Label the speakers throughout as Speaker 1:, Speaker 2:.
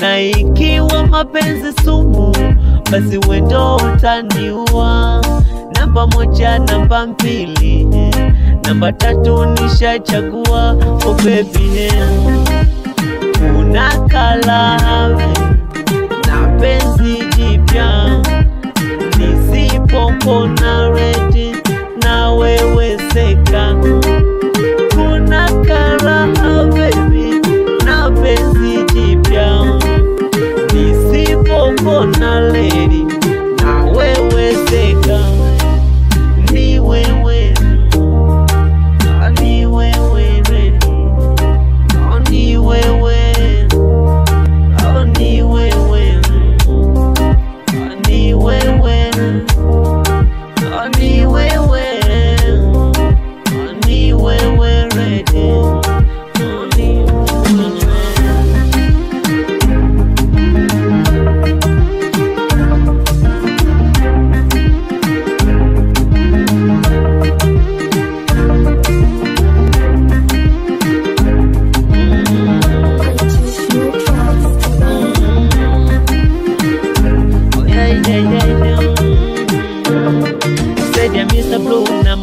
Speaker 1: na ikiwa mapenzi sumu, basi wendo utaniua. Namba moja, namba mbili, namba tatu nishachagua. Oh baby, una kalawe na penzi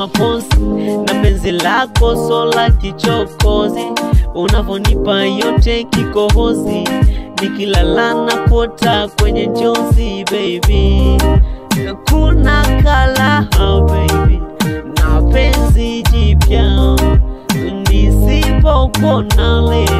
Speaker 1: Blue na penzi lako sola kichokozi, unavonipa yote kikohozi, nikilala na kuota kwenye njozi baby, kuna kalaha baby na penzi jipya, nisipopona seka